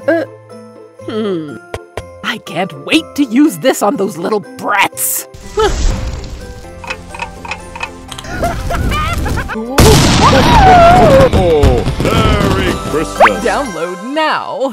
Hmm. I can't wait to use this on those little brats. Oh, Merry Christmas! Download now.